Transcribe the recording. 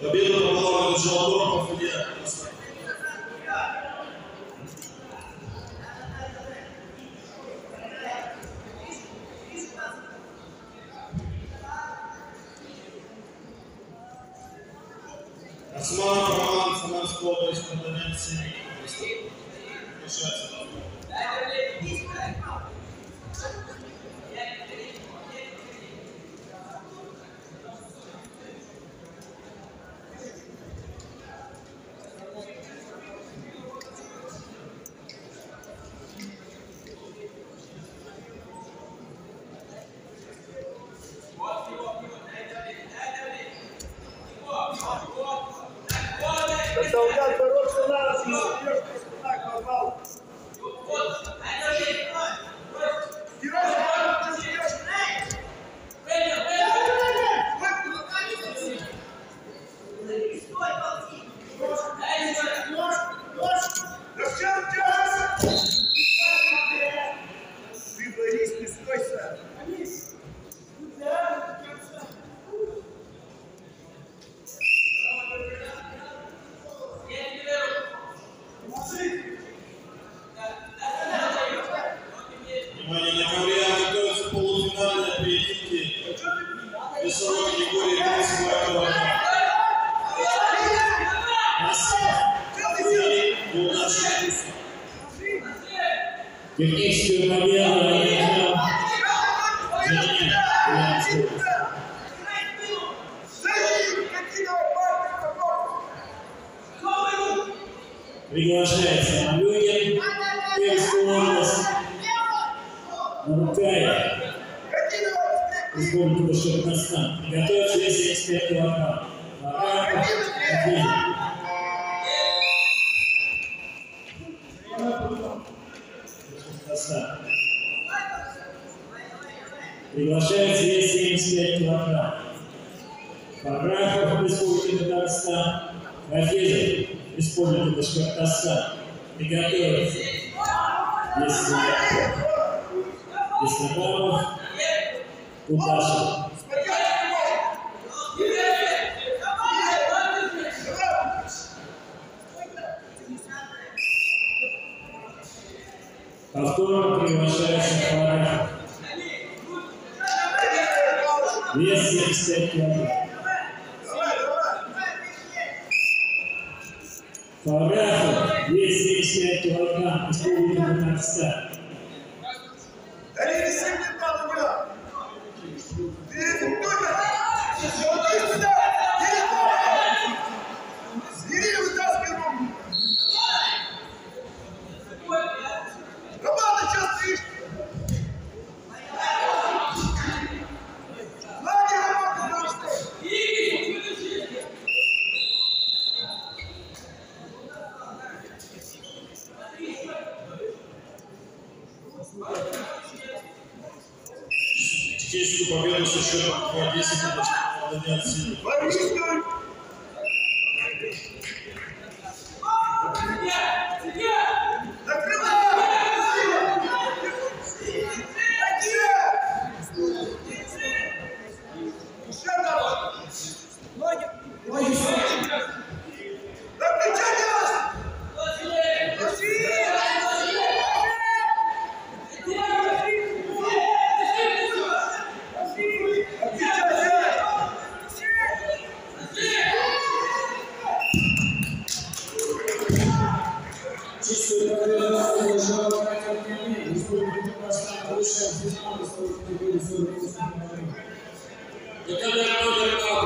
Dobbiamo proporre un gioco approfondire la nostra La sua provanza non scuola rispondenza in questo. Non c'è. Полуфинальные поединки весовой категории 38 килограмм. Россия и Юноши. Техническую победу одержал Женя Ульяновский. Приглашается Малюгин, Пермскую Республика Башкортостан. Готовится вес 75 килограмм. Матвей. Башкортостан. Приглашается вес 75 килограмм. Фотографов Республики Татарстан, Рафизов, Республика Башкортостан. Приготовиться. Если Исламов, Кудашев. Повторно приглашается Фотографов. Вес 75 килограмм. Фотографов вес 75 килограмм. Республика Татарстан. Техническую победу со счетом 2-10 Даниэль Сидоров. The camera now